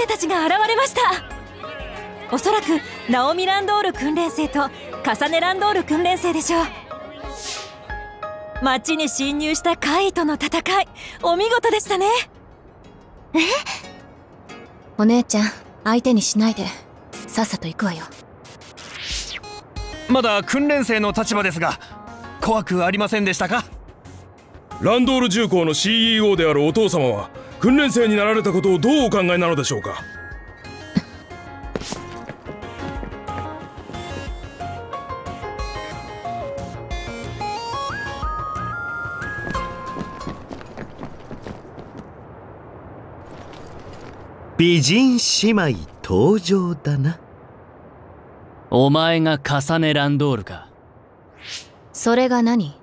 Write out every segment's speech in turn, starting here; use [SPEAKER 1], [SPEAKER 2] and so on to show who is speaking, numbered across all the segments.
[SPEAKER 1] 生たちが現れました。おそらくナオミ・ランドール訓練生とカサネ・ランドール訓練生でしょう。町に侵入した怪異との戦いお見事でしたね。
[SPEAKER 2] え？お姉ちゃん相手にしないでさっさと行くわよ。
[SPEAKER 3] まだ訓練生の立場ですが怖くありませんでしたか？
[SPEAKER 4] ランドール重工の CEO であるお父様は訓練生になられたことをどうお考えなのでしょうか？
[SPEAKER 5] 美人姉妹登場だな。
[SPEAKER 6] お前が重ねランドールか？
[SPEAKER 2] それが何？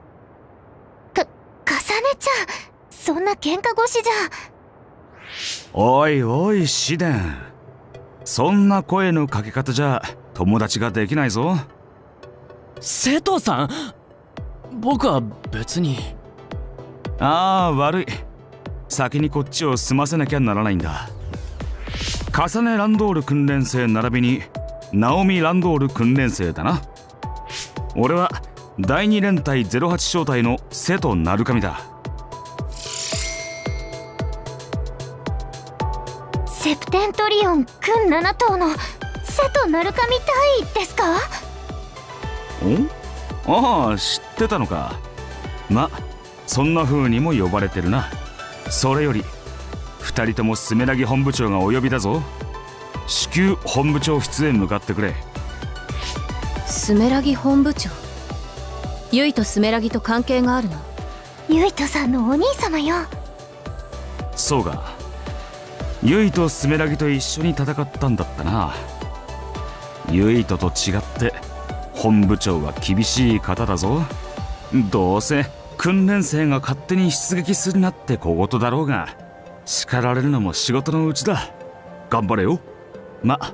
[SPEAKER 7] か、かさねちゃんそんな喧嘩腰じゃ
[SPEAKER 8] おいおいシデンそんな声のかけ方じゃ友達ができないぞ。
[SPEAKER 6] 瀬戸さん？僕は別に。
[SPEAKER 8] ああ悪い。先にこっちを済ませなきゃならないんだ。重ねランドール訓練生並びにナオミ・ランドール訓練生だな。俺は第二連隊08小隊の瀬戸鳴神だ
[SPEAKER 7] セプテントリオン君7頭の瀬戸鳴神隊ですか？
[SPEAKER 8] おああ知ってたのか。まそんな風にも呼ばれてるな。それより2人ともスメラギ本部長がお呼びだぞ。至急本部長室へ向かってくれ。
[SPEAKER 2] スメラギ本部長？ユイとスメラギと関係があるの？
[SPEAKER 7] ユイとさんのお兄様よ。
[SPEAKER 8] そうかユイとスメラギと一緒に戦ったんだったな。ユイとと違って本部長は厳しい方だぞ。どうせ訓練生が勝手に出撃するなって小言だろうが叱られるのも仕事のうちだ。頑張れよ。ま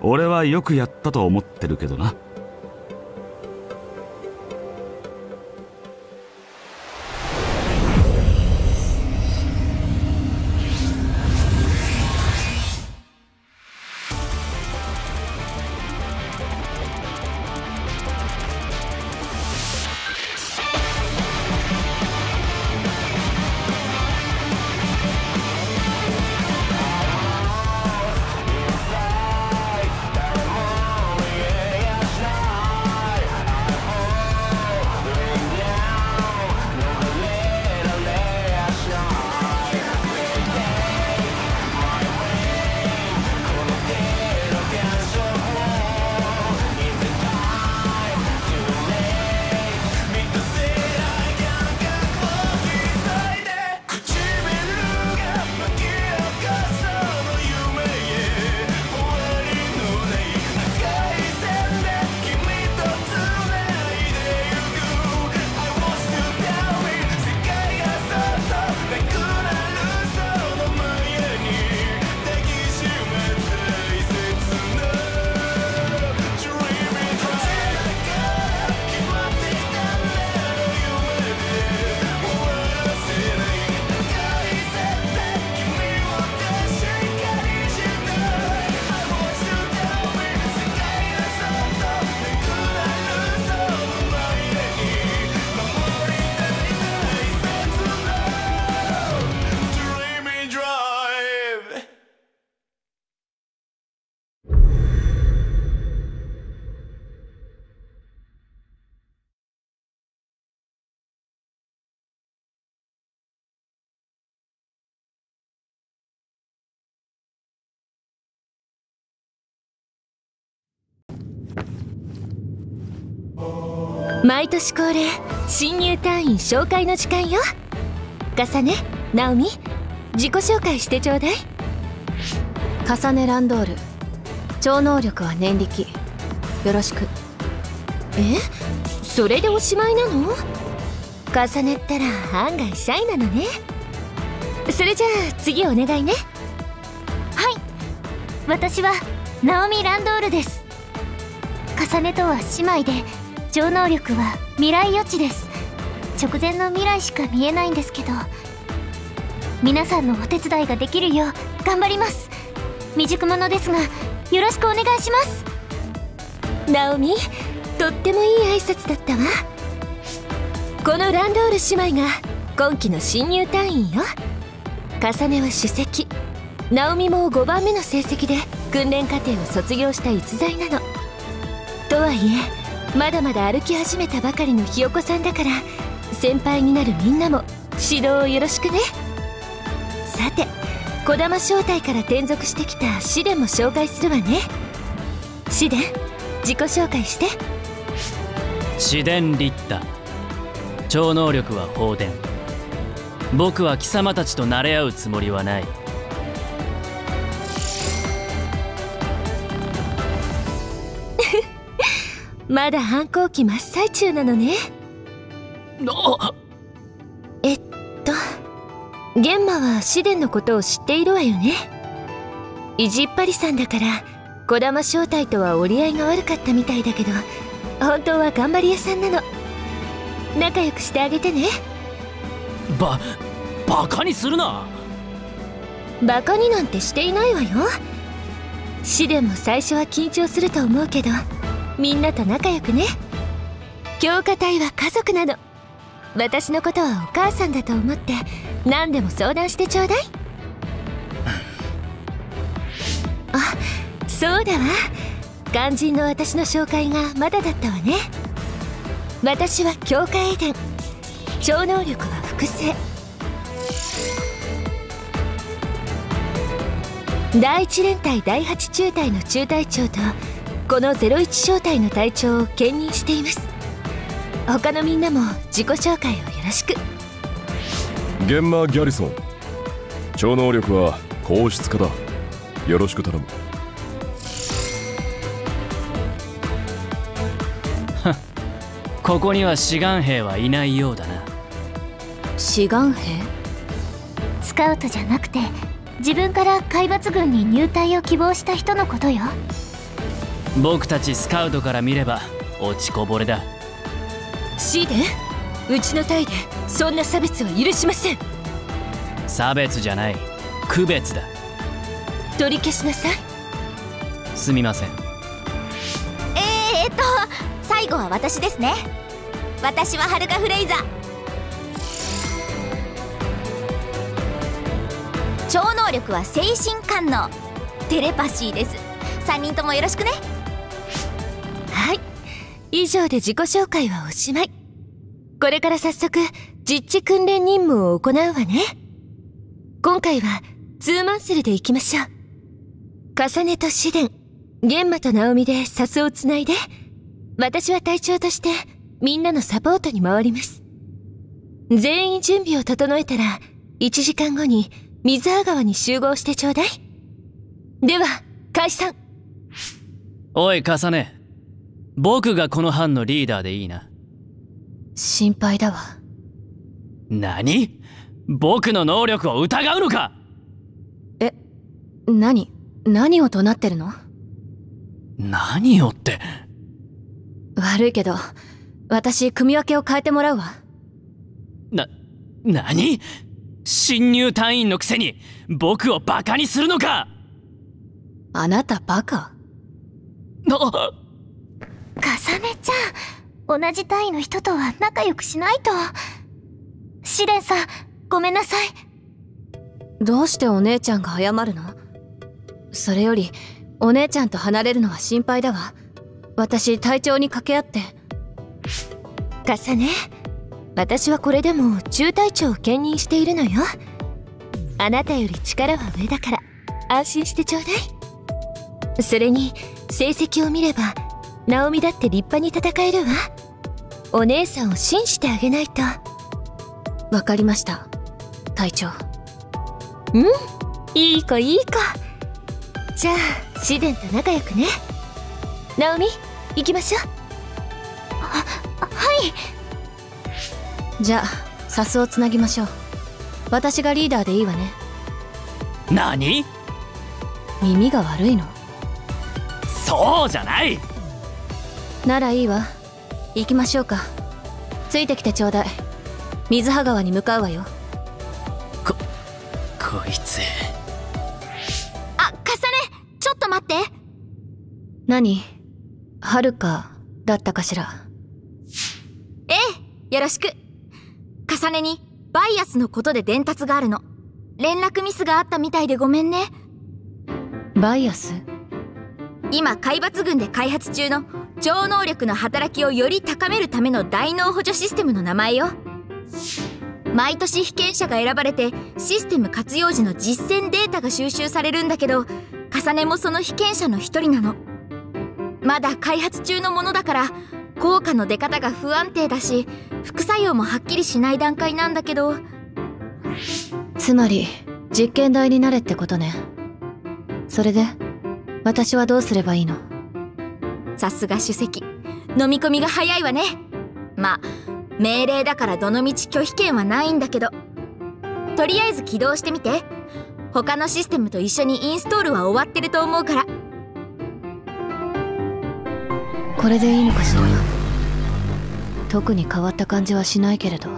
[SPEAKER 8] 俺はよくやったと思ってるけどな。
[SPEAKER 7] 毎年恒例新入隊員紹介の時間よ。かさねナオミ自己紹介してちょうだい。
[SPEAKER 2] カサネ・ランドール。超能力は念力。よろしく。
[SPEAKER 7] え？それでおしまいなの？重ねったら案外シャイなのね。それじゃあ次お願いね。はい。私はナオミ・ランドールです。重ねとは姉妹で超能力は未来予知です。直前の未来しか見えないんですけど皆さんのお手伝いができるよう
[SPEAKER 9] 頑張ります。未熟者ですがよろしくお願いします。ナオミとってもいい挨拶だったわ。このランドール姉妹が今期の新入隊員よ。重ねは首席。ナオミも5番目の成績で訓練課程を卒業した逸材なの。とはいえまだまだ歩き始めたばかりのひよこさんだから先輩になるみんなも指導をよろしくね。さて児玉正体から転属してきたシデンも紹介するわね。シデン自己紹介して。
[SPEAKER 6] 自伝リッタ。超能力は放電。僕は貴様たちと慣れ合うつもりはない。
[SPEAKER 9] まだ反抗期真っ最中なのね。えっと玄馬はシデンのことを知っているわよね。意地っ張りさんだから児玉正体とは折り合いが悪かったみたいだけど本当は頑張り屋さんなの。仲良くしてあげてね。
[SPEAKER 6] ばバカにするな。
[SPEAKER 9] バカになんてしていないわよ。シデンも最初は緊張すると思うけどみんなと仲良くね。強化隊は家族なの私のことはお母さんだと思って何でも相談してちょうだい。あそうだわ。肝心の私の紹介がまだだったわね。私は強化エーデン超能力は複製。第一連隊第8中隊の中隊長とこの01小隊の隊長を兼任しています。他のみんなも自己紹介をよろしく。
[SPEAKER 10] ゲンマー・ギャリソン。超能力は硬質化だ。よろしく頼む。
[SPEAKER 6] ここには志願兵はいないようだな。
[SPEAKER 2] 志願兵？
[SPEAKER 9] スカウトじゃなくて自分から海抜軍に入隊を希望した人のことよ
[SPEAKER 6] 僕たちスカウトから見れば落ちこぼれだ。
[SPEAKER 11] シーデン？うちの隊でそんな差別は許しません。
[SPEAKER 6] 差別じゃない。区別だ。
[SPEAKER 11] 取り消しなさい。
[SPEAKER 6] すみません。
[SPEAKER 9] えー、っと最後は私ですね。私はハルカ・フレイザ超能力は精神感能テレパシーです。3人ともよろしくね。
[SPEAKER 11] はい以上で自己紹介はおしまい。これから早速実地訓練任務を行うわね。今回はツーマンセルで行きましょう。重ねと試練玄馬とナオミでサスをつないで私は隊長としてみんなのサポートに回ります。全員準備を整えたら1時間後に水葉川に集合してちょうだい。では解散。
[SPEAKER 6] おい重ね。僕がこの班のリーダーでいいな。
[SPEAKER 2] 心配だわ。
[SPEAKER 6] 何？僕の能力を疑うのか？
[SPEAKER 2] え何？何を怒鳴ってるの？
[SPEAKER 6] 何よって？
[SPEAKER 2] 悪いけど私組み分けを変えてもらうわ。
[SPEAKER 6] な何？新入隊員のくせに僕をバカにするのか？
[SPEAKER 2] あなたバカ
[SPEAKER 6] な
[SPEAKER 9] かさねちゃん。同じ隊の人とは仲良くしないと。試練さんごめんなさい。
[SPEAKER 2] どうしてお姉ちゃんが謝るの？それよりお姉ちゃんと離れるのは心配だわ。私隊長に掛け合って。
[SPEAKER 11] 重ね私はこれでも中隊長を兼任しているのよ。あなたより力は上だから安心してちょうだい。それに成績を見ればナオミだって立派に戦えるわ。お姉さんを信じてあげないと。
[SPEAKER 2] わかりました。隊長。
[SPEAKER 11] うん？いい子いい子。じゃあシデンと仲良くね。ナオミ行きましょう。
[SPEAKER 2] じゃあサスをつなぎましょう。私がリーダーでいいわね。
[SPEAKER 6] 何？
[SPEAKER 2] 耳が悪いの。
[SPEAKER 6] そうじゃない
[SPEAKER 2] ならいいわ。行きましょうか。ついてきてちょうだい。水葉川に向かうわよ。
[SPEAKER 6] ここいつ。あ重ね。ちょっと待って。
[SPEAKER 2] 何？はるかだったかしら？
[SPEAKER 9] ええよろしく。重ねにバイアスのことで伝達があるの。連絡ミスがあったみたいでごめんね。
[SPEAKER 2] バイアス？
[SPEAKER 9] 今海抜群で開発中の超能力の働きをより高めるための大脳補助システムの名前よ。毎年被験者が選ばれてシステム活用時の実践データが収集されるんだけど重ねもその被験者の一人なの。まだ開発中のものだから効果の出方が不安定だし副作用もはっきりしない段階なんだけど。
[SPEAKER 2] つまり実験台になれってことね。それで私はどうすればいいの？
[SPEAKER 9] さすが主席。飲み込みが早いわね。まあ命令だからどのみち拒否権はないんだけど。とりあえず起動してみて。他のシステムと一緒にインストールは終わってると思うから。
[SPEAKER 2] これでいいのかしら？特に変わった感じはしないけれど。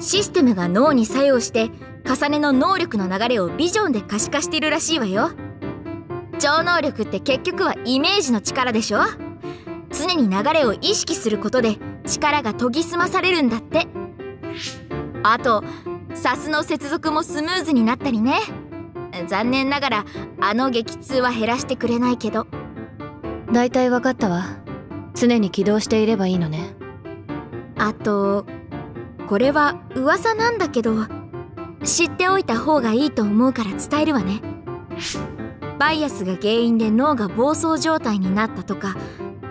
[SPEAKER 9] システムが脳に作用して重ねの能力の流れをビジョンで可視化しているらしいわよ超能力って結局はイメージの力でしょ？常に流れを意識することで力が研ぎ澄まされるんだって。あとサスの接続もスムーズになったりね。残念ながらあの激痛は減らしてくれないけど。
[SPEAKER 2] 大体分かったわ。常に起動していればいいのね。
[SPEAKER 9] あとこれは噂なんだけど知っておいた方がいいと思うから伝えるわねバイアスが原因で脳が暴走状態になったとか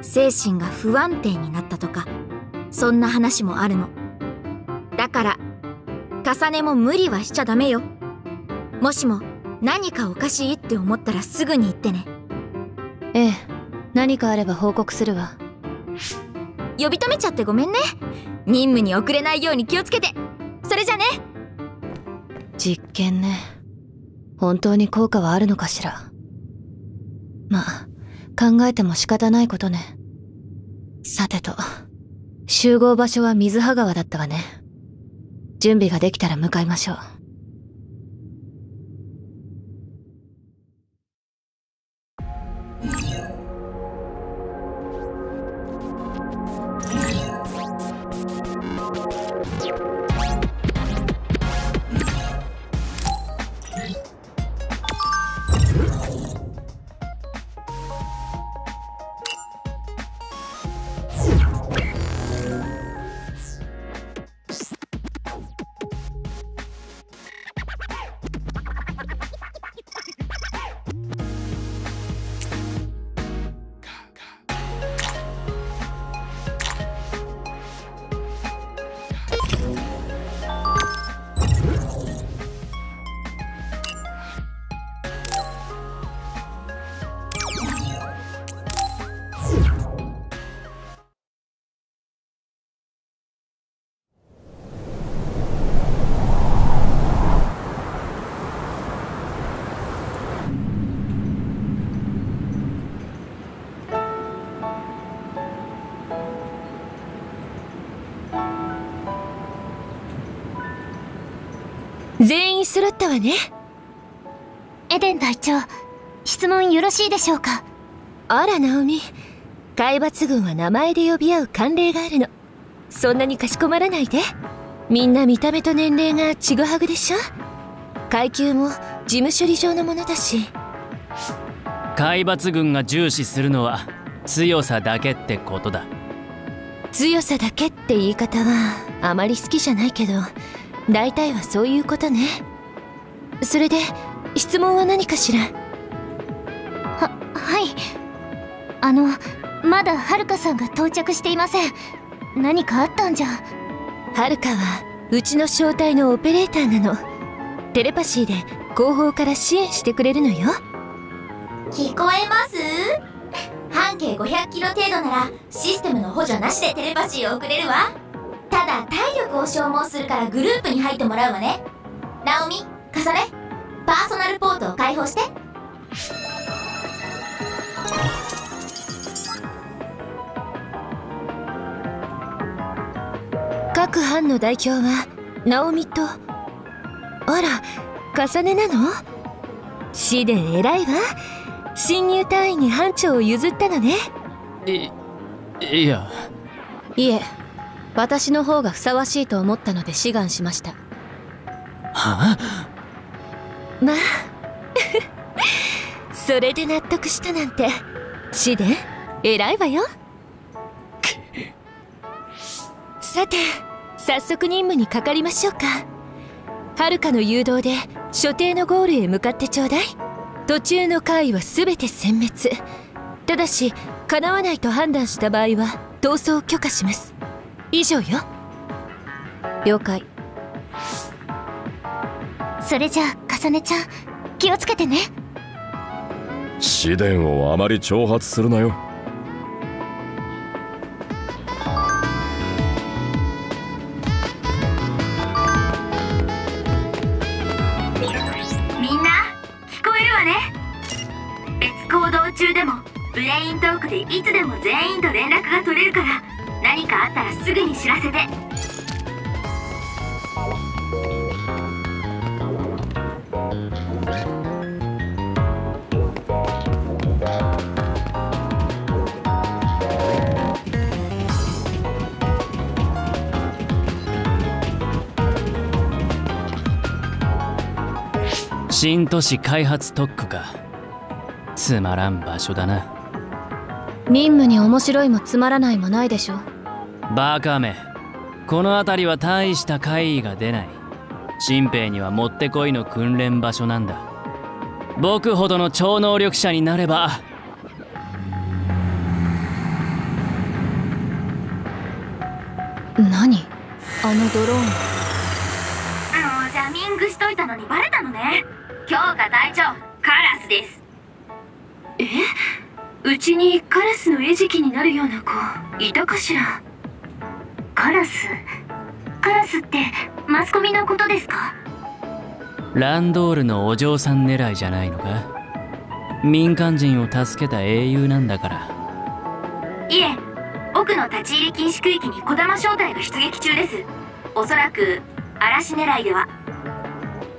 [SPEAKER 9] 精神が不安定になったとかそんな話もあるの。だから重ねも無理はしちゃダメよ。もしも何かおかしいって思ったらすぐに言ってね。
[SPEAKER 2] ええ何かあれば報告するわ。
[SPEAKER 9] 呼び止めちゃってごめんね。任務に遅れないように気をつけて。それじゃね。
[SPEAKER 2] 実験ね。本当に効果はあるのかしらまあ考えても仕方ないことね。さてと集合場所は水葉川だったわね。準備ができたら向かいましょう。
[SPEAKER 11] 揃ったわね。
[SPEAKER 7] エデン隊長質問よろしいでしょうか？
[SPEAKER 11] あらナオミ。海抜軍は名前で呼び合う慣例があるの。そんなにかしこまらないで。みんな見た目と年齢がちぐはぐでしょ？階級も事務処理上のものだし。
[SPEAKER 6] 海抜軍が重視するのは強さだけってことだ。
[SPEAKER 11] 強さだけって言い方はあまり好きじゃないけど大体はそういうことねそれで質問は何かしら？
[SPEAKER 7] ははい。あのまだはるかさんが到着していません。何かあったんじゃ？
[SPEAKER 11] はるかはうちの招待のオペレーターなの。テレパシーで後方から支援してくれるのよ。
[SPEAKER 12] 聞こえます？半径500キロ程度ならシステムの補助なしでテレパシーを送れるわ。ただ体力を消耗するからグループに入ってもらうわね。ナオミ重ねパーソナルポートを開放して。
[SPEAKER 11] 各班の代表はナオミとあら重ねなの？シデン偉いわ。新入隊員に班長を譲ったのね。
[SPEAKER 6] いいや。
[SPEAKER 2] いえ私の方がふさわしいと思ったので志願しました。
[SPEAKER 6] は
[SPEAKER 11] まあ。それで納得したなんて。シデン？偉いわよ。さて早速任務にかかりましょうか。はるかの誘導で所定のゴールへ向かってちょうだい。途中の回は全て殲滅。ただし叶わないと判断した場合は逃走を許可します。以上よ。
[SPEAKER 2] 了解。
[SPEAKER 7] それじゃあかさねちゃん気をつけてね。
[SPEAKER 10] 試練をあまり挑発するなよ。
[SPEAKER 12] みんな聞こえるわね。別行動中でもブレイントークでいつでも全員と連絡が取れるから何かあったらすぐに知らせて
[SPEAKER 6] 新都市開発特区か。つまらん場所だな。
[SPEAKER 2] 任務に面白いもつまらないもないでしょ。
[SPEAKER 6] バカめ。この辺りは大した怪異が出ない。新兵にはもってこいの訓練場所なんだ。僕ほどの超能力者になれば。
[SPEAKER 2] 何？あのドローン
[SPEAKER 12] もうジャミングしといたのにバレたのね強化隊長カラスです。え？うちにカラスの餌食になるような子いたかしら？カラス？カラスってマスコミのことですか？
[SPEAKER 6] ランドールのお嬢さん狙いじゃないのか？民間人を助けた英雄なんだから。
[SPEAKER 12] いえ奥の立ち入り禁止区域に小玉正体が出撃中です。おそらく嵐狙いでは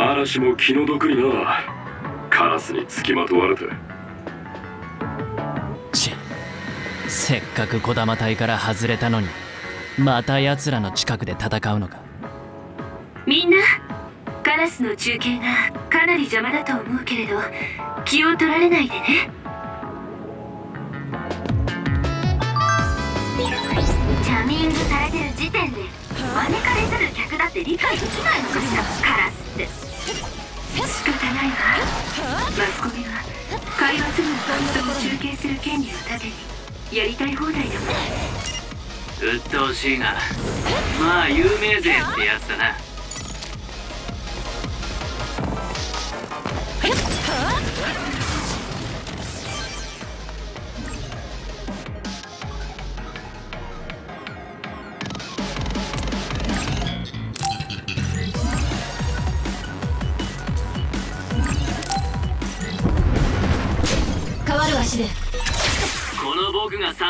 [SPEAKER 10] 嵐も気の毒になカラスにつきまとわれて。
[SPEAKER 6] ちせっかく児玉隊から外れたのにまた奴らの近くで戦うのか。
[SPEAKER 12] みんなカラスの中継がかなり邪魔だと思うけれど気を取られないでね。ジャミングされてる時点で招かれざる客だって理解できないのかしらカラスって仕方ないわ。マスコミは会話する感想を中継する権利を盾にやりたい放題だもん
[SPEAKER 6] 鬱陶しいが。まあ有名税ってやつだな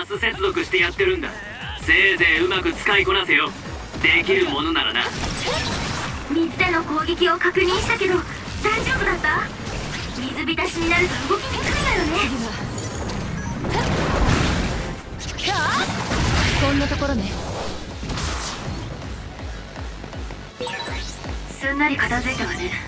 [SPEAKER 6] ス接続してやってるんだ。せいぜいうまく使いこなせよ。できるものならな。
[SPEAKER 12] 水での攻撃を確認したけど大丈夫だった？水浸しになると動きにくいわよね。
[SPEAKER 2] こんなところね。
[SPEAKER 12] すんなり片付いたわね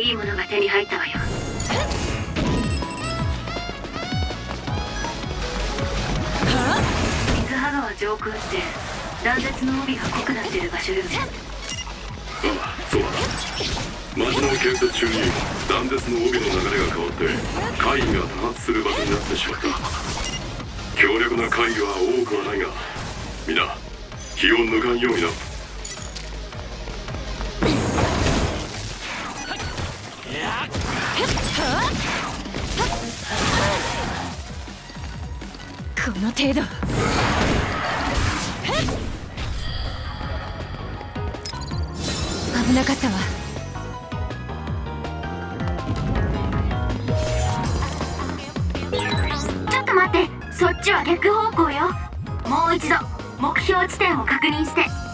[SPEAKER 12] いいものが手に入ったわよ。水葉川上空って断絶の帯が濃くなってる場所よね。
[SPEAKER 10] そうだ。町の建設中に断絶の帯の流れが変わって会議が多発する場所になってしまった。強力な会議は多くはないが皆気を抜かんようにな
[SPEAKER 1] 程度。危なかったわ。
[SPEAKER 12] ちょっと待って。そっちは逆方向よ。もう一度。目標地点を確認して。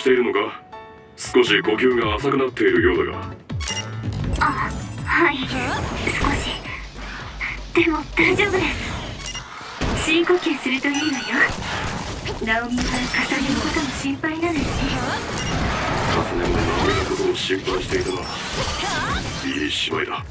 [SPEAKER 10] しているのか？少し呼吸が浅くなっているようだが。
[SPEAKER 12] あはい。少し。でも大丈夫です。深呼吸するといいわよ。ナオミはカサネのことも心配なのよね。
[SPEAKER 10] カスネもナオミのことを心配していたないい芝居だ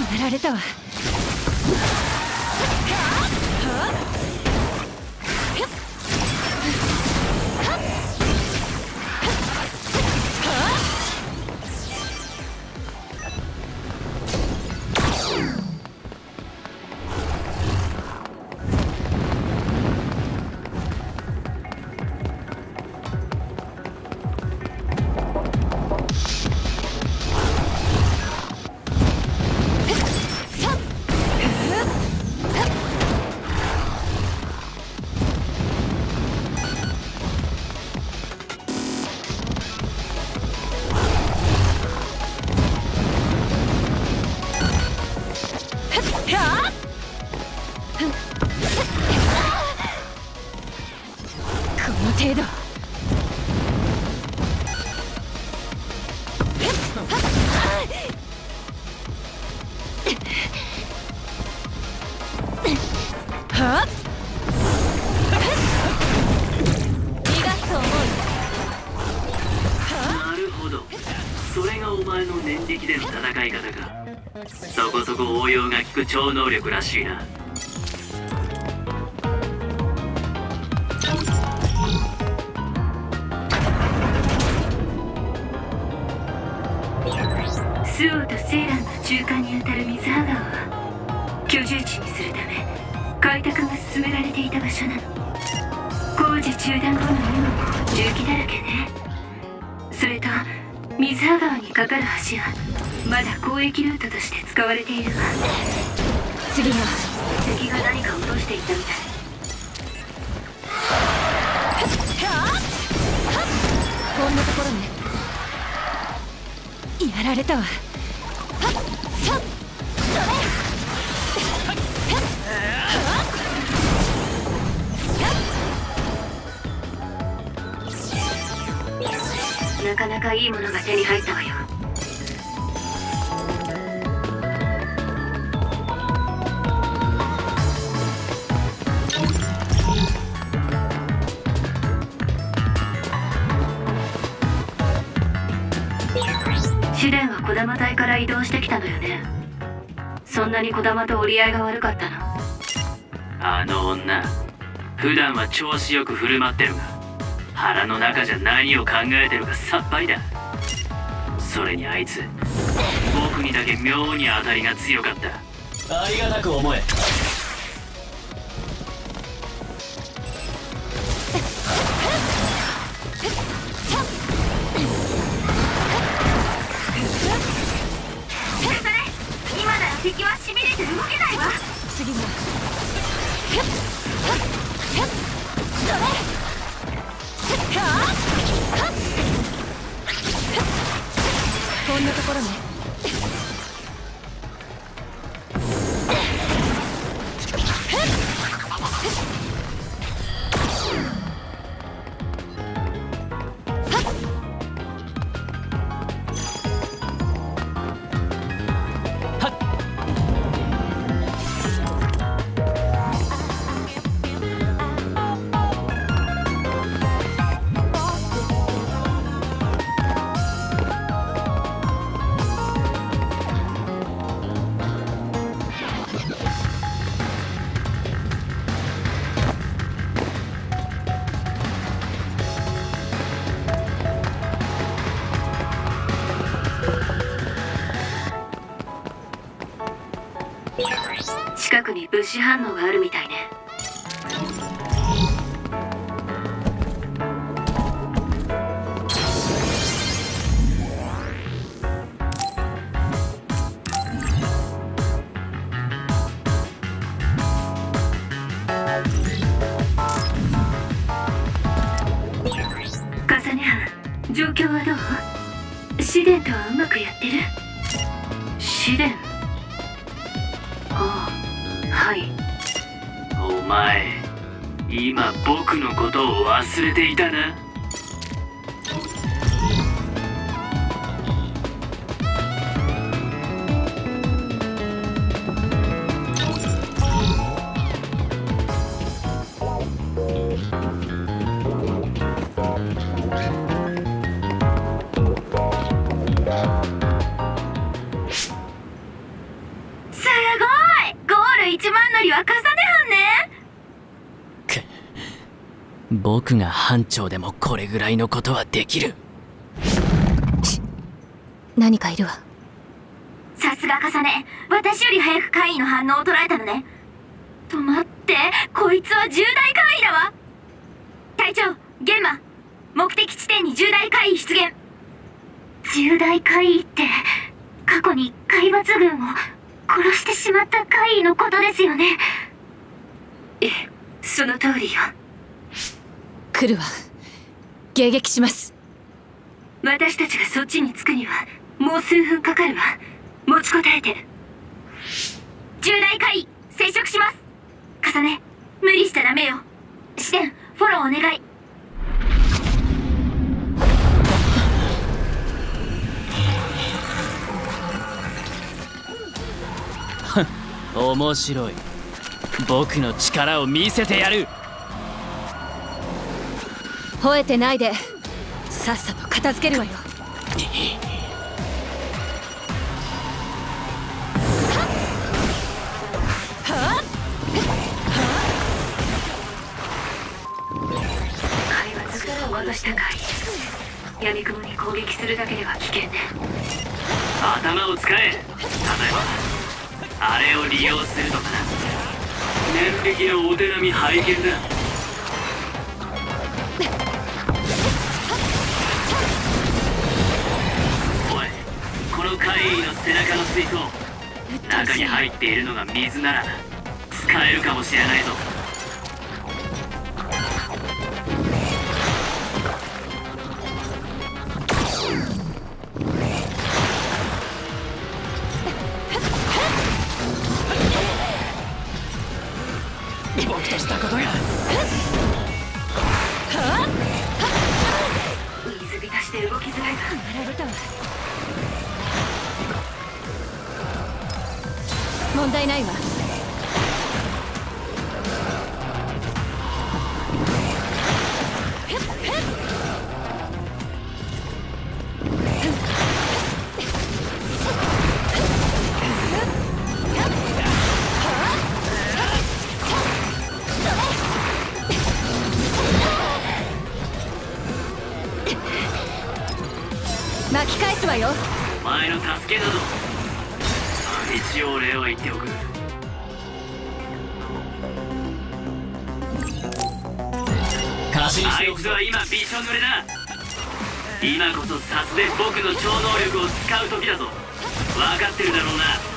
[SPEAKER 1] やられたわ。
[SPEAKER 6] 戦い方かそこそこ応用が効く超能力らしいな。
[SPEAKER 12] スオとセーランの中間にあたる水波川は居住地にするため開拓が進められていた場所なの。工事中断後の今も重機だらけね。ザー川に架かる橋はまだ交易ルートとして使われているわ
[SPEAKER 1] 次は。
[SPEAKER 12] 敵が何か落としていったみたい
[SPEAKER 1] こんなところねやられたわ。
[SPEAKER 12] かなかいいものが手に入ったわよ。試練は児玉隊から移動してきたのよね。そんなに児玉と折り合いが悪かったの？
[SPEAKER 6] あの女普段は調子よく振る舞ってるが腹の中じゃ何を考えてるかさっぱりだ。それにあいつ僕にだけ妙に当たりが強かった。ありがたく思え。
[SPEAKER 12] 近くに物資反応があるみたいね。状況はどう？試練とはうまくやってる？試練ああはい。
[SPEAKER 6] お前今僕のことを忘れていたな。
[SPEAKER 13] 僕が班長でもこれぐらいのことはできる。
[SPEAKER 2] 何かいるわ。
[SPEAKER 9] さすが重ね。私より早く怪異の反応を捉えたのね。と待って。こいつは重大怪異だわ。隊長玄馬。目的地点に重大怪異出現。重大怪異って過去に海抜軍を殺してしまった怪異のことですよね。
[SPEAKER 12] ええその通りよ
[SPEAKER 2] 来るわ。迎撃します。
[SPEAKER 12] 私たちがそっちに着くにはもう数分かかるわ。持ちこたえて。
[SPEAKER 9] 重大怪異接触します。重ね無理しちゃダメよ。視点フォローお願い。
[SPEAKER 13] 面白い。僕の力を見せてやる
[SPEAKER 2] 吠えてないでさっさと片付けるわよ。
[SPEAKER 12] 海抜軍を戻したかい闇雲に攻撃するだけでは危険ね
[SPEAKER 6] 頭を使え例えばあれを利用するとかな念力のお手並み拝見だの怪異の背中の水槽。中に入っているのが水なら使えるかもしれないぞ。
[SPEAKER 12] 巻き返すわ
[SPEAKER 2] よ。
[SPEAKER 1] お前の助けだぞ。一応礼は言っておく。あいつは今びしょ濡れだ。今こそさすで僕の超能力を使う時だぞ。分かってるだろうな。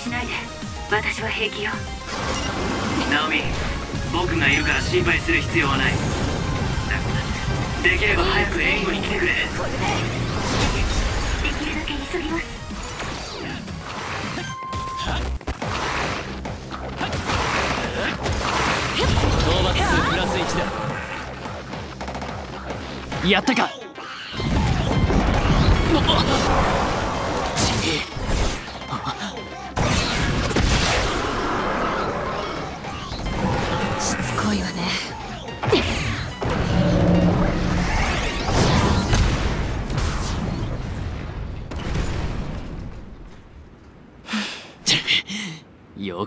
[SPEAKER 1] しないで。私は平気よ。ナオミ僕がいるから心配する必要はない。できれば早く援護に来てくれ。
[SPEAKER 14] できるだけ急ぎます。
[SPEAKER 6] 討伐数プラス1だ。やったか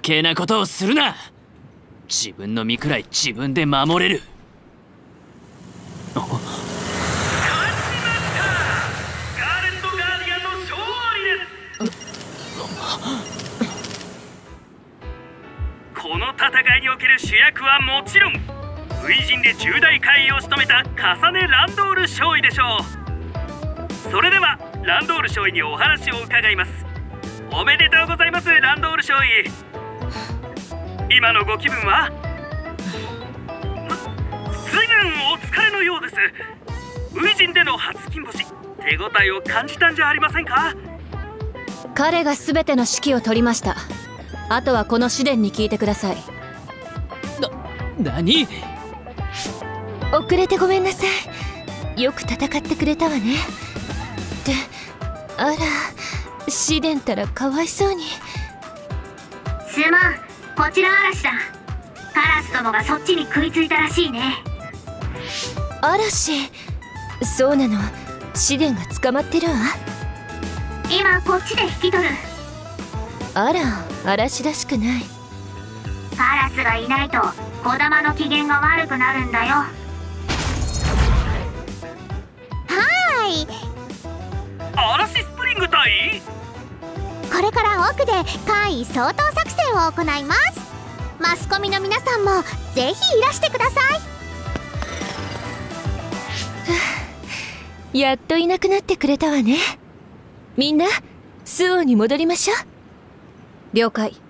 [SPEAKER 6] 計なことをするな。自分の身くらい自分で守れる。
[SPEAKER 15] この戦いにおける主役はもちろん初陣で重大会議を務めた重ねランドール少尉でしょうそれではランドール少尉にお話を伺いますおめでとうございますランドール少尉今のご気分は？随分お疲れのようです。初陣での初金星。手応えを感じたんじゃありませんか？
[SPEAKER 2] 彼が全ての指揮を取りました。あとはこの試練に聞いてください。
[SPEAKER 6] 何？
[SPEAKER 11] 遅れてごめんなさい。よく戦ってくれたわね。ってあら試練たらかわいそうに。
[SPEAKER 14] すまんこちら嵐だ。カラスどもがそっちに食いついたらしいね。
[SPEAKER 11] 嵐？そうなの？試練が捕まってるわ。
[SPEAKER 14] 今こっちで引き取る。
[SPEAKER 11] あら嵐らしくない。
[SPEAKER 14] カラスがいないと小玉の機嫌が悪くなるんだよ。
[SPEAKER 16] はーい。
[SPEAKER 15] 嵐スプリング隊？
[SPEAKER 16] これから奥で怪異掃討作戦を行います。マスコミの皆さんもぜひいらしてください。
[SPEAKER 11] やっといなくなってくれたわね。みんな周防に戻りましょう。
[SPEAKER 2] 了解。